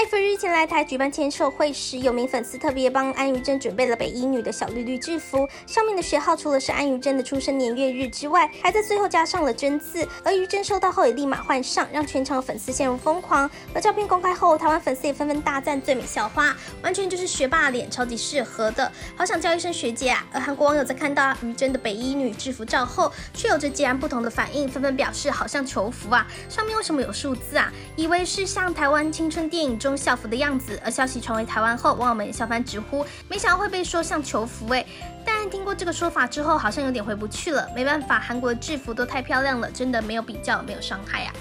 艾弗日前来台举办签售会时，有名粉丝特别帮安于真准备了北一女的小绿绿制服，上面的学号除了是安于真的出生年月日之外，还在最后加上了真字。而于真收到后也立马换上，让全场粉丝陷入疯狂。而照片公开后，台湾粉丝也纷纷大赞最美校花，完全就是学霸脸，超级适合的，好想叫一声学姐啊！而韩国网友在看到于真的北一女制服照后，却有着截然不同的反应，纷纷表示好像球服啊，上面为什么有数字啊？以为是像台湾青春电影中校服的样子。而消息传回台湾后，网友们也笑翻直呼，没想到会被说像囚服哎！但听过这个说法之后，好像有点回不去了。没办法，韩国的制服都太漂亮了，真的没有比较，没有伤害啊。